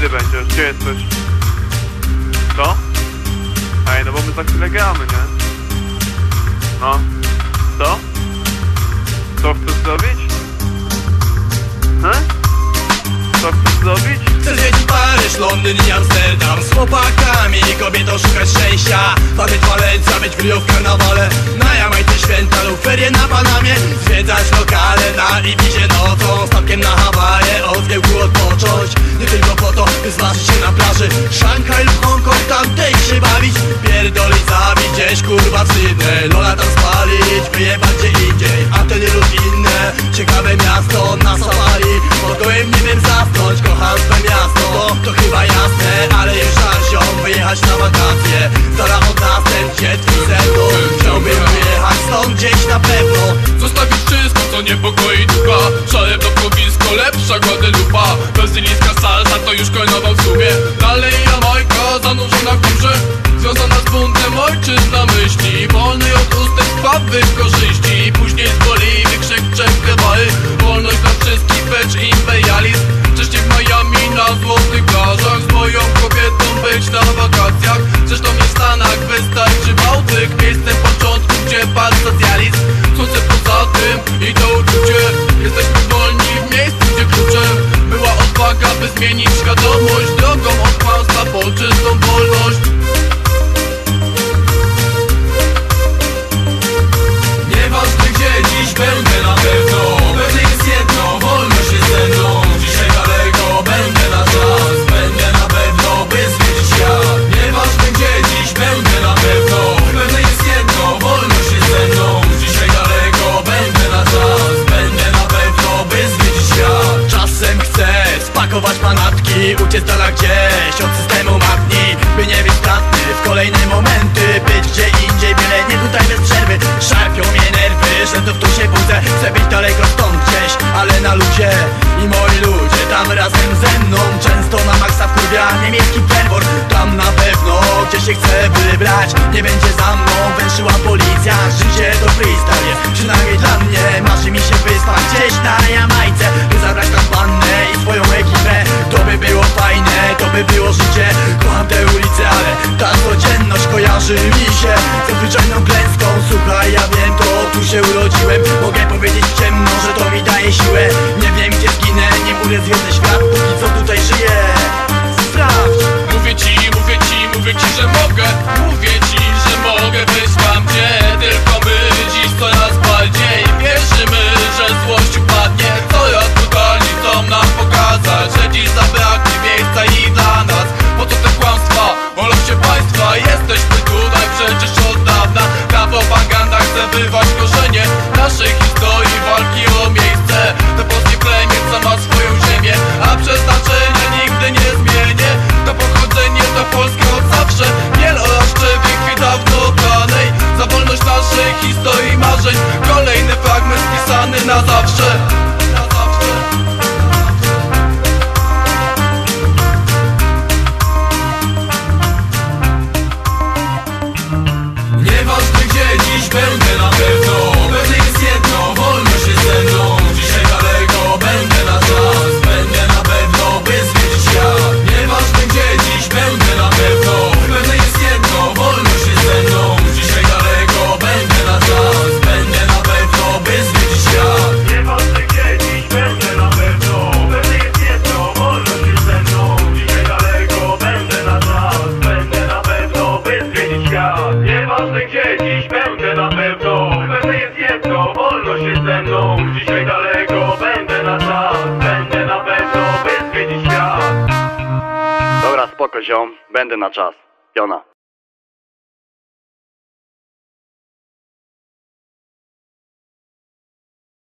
Kiedy będziesz? Gdzie jesteś? Co? Ej, no bo my za chwilę gramy, nie? No. Co? Co chcesz zrobić? He? Co chcesz zrobić? Chcę zwiedzić Paryż, Londyn i Amsterdam Z chłopakami, kobietą szukać szczęścia Patrzeć Walencja, być karnawale Na buntem ojczyzna myśli? Wolny od ustępstwa wych korzyści. Później z Boliwii krzyk Czechkewały Wolność dla wszystkich, becz imperializm. Wcześniej w Miami na złotych plażach. Z moją kobietą być na wakacjach. Zresztą nie w Stanach wystarczy Bałtyk Miejscem początku, gdzie padł socjalizm. Słońce poza tym i to uczucie. Jesteśmy wolni w miejscu, gdzie kluczem Była odwaga, by zmienić świadomość. Drogą od po czystą wolność się chcę wybrać. Nie będzie za mną węszyła policja Życie to freestyle. Przynajmniej dla mnie Marzy mi się wyspać gdzieś na Jamajce. By zabrać tam pannę i swoją ekipę. To by było fajne, to by było życie. Kocham te ulice, ale ta codzienność kojarzy mi się Ze zwyczajną klęską. Słuchaj, ja wiem, to tu się urodziłem. Mogę powiedzieć ciemno, że to mi daje siłę. Nie wiem gdzie zginę, nie mówię zwiedzę świat Póki co tutaj żyję mówię ci, że mogę gdzie dziś Dobra, spoko ziom, będę na czas. Jona